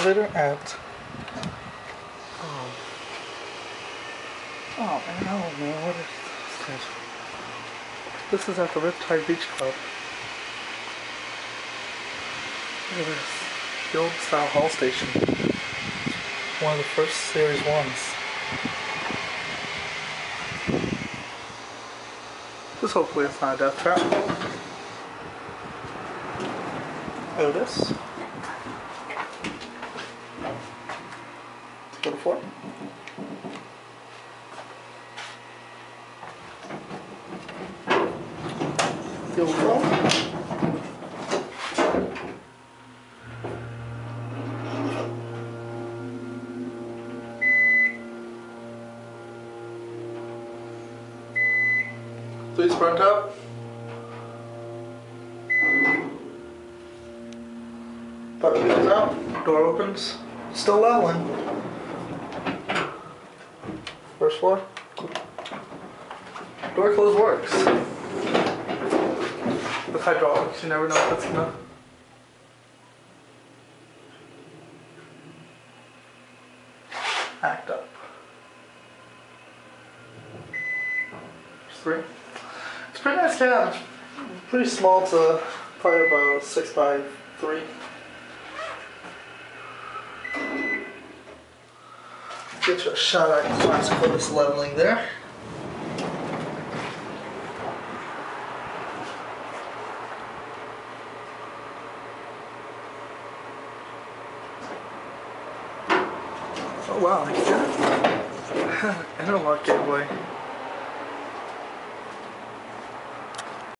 elevator at. Oh, oh man, what is this? This is at the Riptide Beach Club. Look at this. The old style hall station. One of the first series ones. Just hopefully it's not a death trap. Otis. Go to four. Field goal. Please front up. Button goes out, door opens, still leveling. First floor. Door close works. With hydraulics, you never know if it's gonna. Act up. Three. It's pretty nice cab. Pretty small to probably about six by three. A shot at classic Otis leveling there. Oh wow, look at that. Interlock gateway.